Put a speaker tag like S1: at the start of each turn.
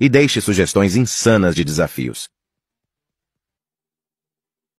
S1: e deixe sugestões insanas de desafios.